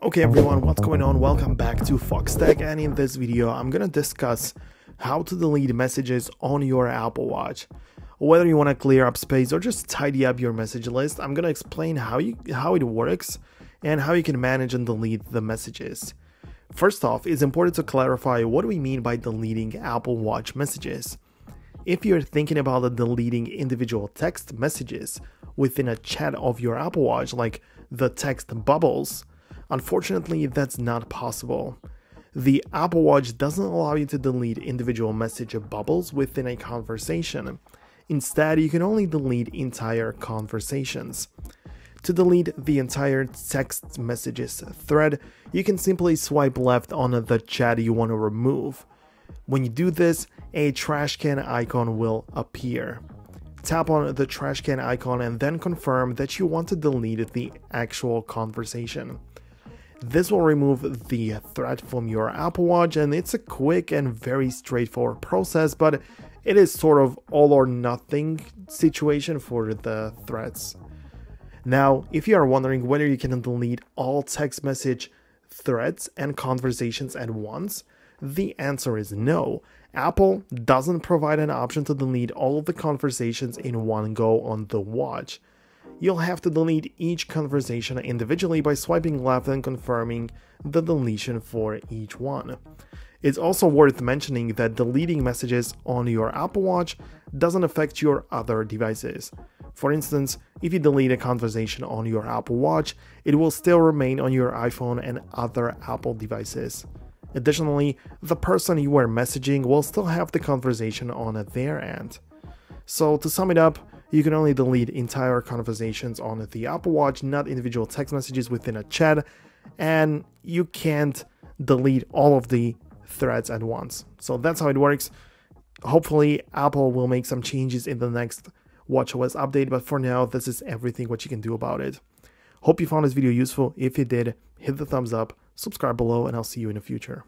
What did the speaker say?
Okay everyone, what's going on? Welcome back to Foxtecc and in this video I'm gonna discuss how to delete messages on your Apple Watch. Whether you want to clear up space or just tidy up your message list, I'm gonna explain how you how it works and how you can manage and delete the messages. First off, it's important to clarify what we mean by deleting Apple Watch messages. If you're thinking about deleting individual text messages within a chat of your Apple Watch like the text bubbles, Unfortunately, that's not possible. The Apple Watch doesn't allow you to delete individual message bubbles within a conversation. Instead, you can only delete entire conversations. To delete the entire text messages thread, you can simply swipe left on the chat you want to remove. When you do this, a trash can icon will appear. Tap on the trash can icon and then confirm that you want to delete the actual conversation. This will remove the thread from your Apple Watch and it's a quick and very straightforward process, but it is sort of all or nothing situation for the threads. Now, if you are wondering whether you can delete all text message threads and conversations at once, the answer is no. Apple doesn't provide an option to delete all of the conversations in one go on the watch you'll have to delete each conversation individually by swiping left and confirming the deletion for each one. It's also worth mentioning that deleting messages on your Apple Watch doesn't affect your other devices. For instance, if you delete a conversation on your Apple Watch, it will still remain on your iPhone and other Apple devices. Additionally, the person you were messaging will still have the conversation on their end. So, to sum it up, you can only delete entire conversations on the Apple Watch, not individual text messages within a chat, and you can't delete all of the threads at once. So that's how it works. Hopefully, Apple will make some changes in the next WatchOS update, but for now, this is everything what you can do about it. Hope you found this video useful. If you did, hit the thumbs up, subscribe below, and I'll see you in the future.